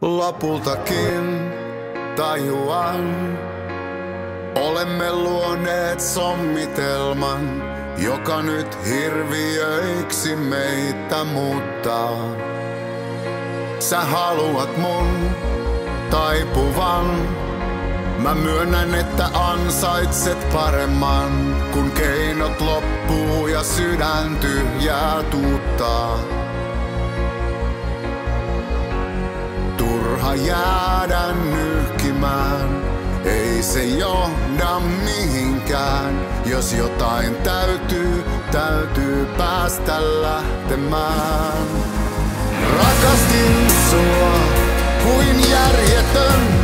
Lopultakin tajuan, olemme luoneet sommitelman, joka nyt hirviöiksi meitä muuttaa. Sä haluat mun taipuvan, mä myönnän, että ansaitset paremman, kun keinot loppuu ja sydän tyhjää tuuttaa. Jäädä nyyhkimään. Ei se johda mihinkään, jos jotain täytyy, täytyy päästä lähtemään. Rakastin sua kuin järjetön